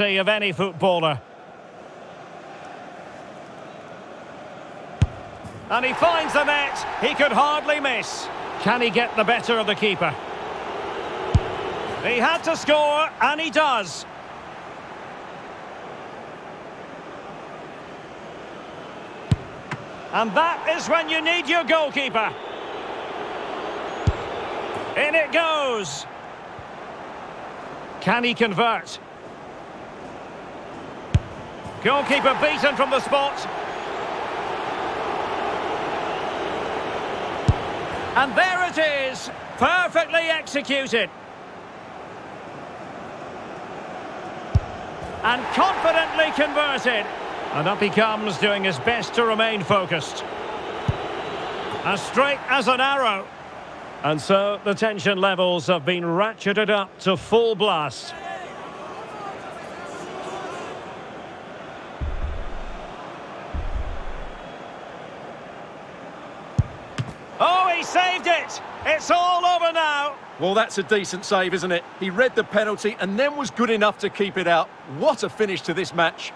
quality of any footballer. And he finds the net. He could hardly miss. Can he get the better of the keeper? He had to score, and he does. And that is when you need your goalkeeper. In it goes. Can he convert? Goalkeeper beaten from the spot. And there it is, perfectly executed. And confidently converted. And up he comes, doing his best to remain focused. As straight as an arrow. And so the tension levels have been ratcheted up to full blast. He saved it! It's all over now! Well, that's a decent save, isn't it? He read the penalty and then was good enough to keep it out. What a finish to this match.